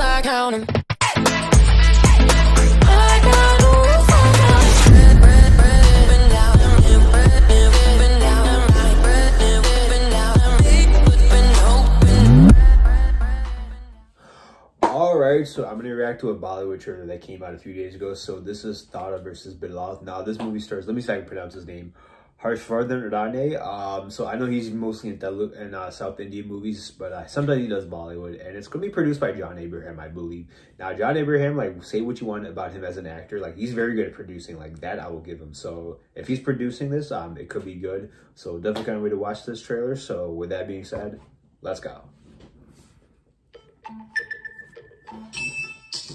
I count 'em. I got moves, I count 'em. Bread, bread, bread, up and down, bread, bread, up and down, right, bread, bread, up and down, up and open. Alright, so I'm gonna react to a Bollywood trailer that came out a few days ago. So this is Tara versus Bilal. Now this movie stars, let me see if I can pronounce his name. Harshvardhan Rane. Um, so I know he's mostly in Telugu and uh, South Indian movies, but uh, sometimes he does Bollywood, and it's gonna be produced by John Abraham, I believe. Now John Abraham, like, say what you want about him as an actor, like he's very good at producing. Like that, I will give him. So if he's producing this, um, it could be good. So definitely can't wait to watch this trailer. So with that being said, let's go.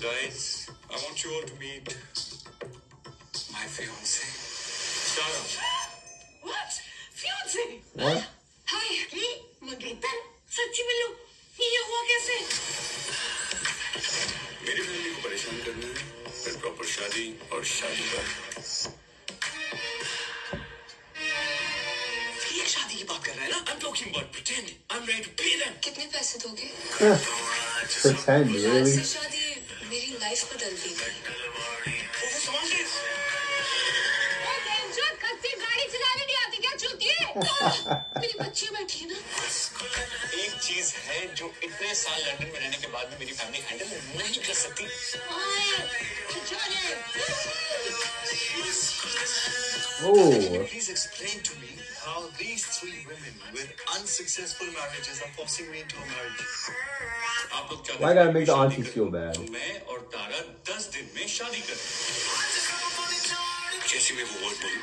Guys, I want you all to meet my fiance, Sarah. What? Fiance? What? हाय मंगेतर सच्ची में लो ये हुआ कैसे मेरी family को परेशान करना है फिर प्रॉपर शादी और शादी का ये शादी की बात कर रहा है ना I'm talking about pretend I'm ready to pay them कितने पैसे दोगे Pretend, really? शादी मेरी लाइफ बदल दी वो मेरी बच्ची बैठी है ना एक चीज है जो इतने साल लंदन में रहने के बाद भी मेरी फैमिली हैंडल नहीं कर सकती Oh, Please explain to me how these three women with unsuccessful marriages are forcing me into a marriage. आप लोग चाहते Why हैं gotta कि make the शादी aunties करें? feel bad? तो मैं और तारा दस दिन में शादी करें जैसे मैं वो वर्ड बोलूं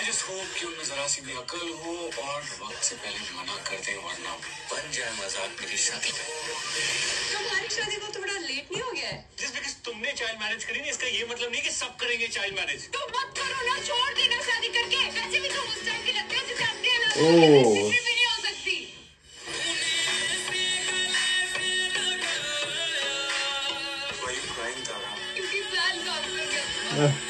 I just hope कि उनमें जरा सी भी अकल हो और वक्त से पहले मना कर दें वरना बन जाए मज़ाक मेरी शादी पे तुम्हारी शादी को तो बड़ा लेट नहीं हो गया है? जिस बिकॉज़ तुमने चाइल्ड मैरिज करी ना इसका ये मतलब नहीं कि सब करेंगे चाइल्ड मैरिज तो मत करो ना छोड़ देना शादी करके। वैसे भी तुम उस टाइम के लगते हो जिसे अपने अलग. भी नहीं हो सकती। Why are you crying, Tara? क्योंकि प्लान काउंटर करना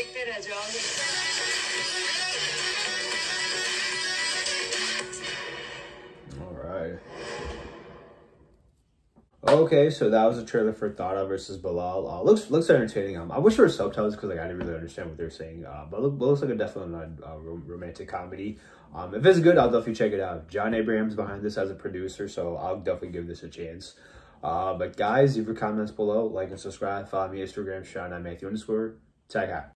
देखते रह जाओगे All right. Okay, so that was a trailer for Tara versus Bilal. Uh, looks looks entertaining. Um, I wish there were subtitles because like I didn't really understand what they were saying. Uh, but look, looks like a definitely a uh, romantic comedy. Um, if it's good, I'll definitely check it out. John Abraham's behind this as a producer, so I'll definitely give this a chance. Uh, but guys, leave your comments below, like and subscribe, follow me Instagram, Shawn I Mathew underscore. Tag.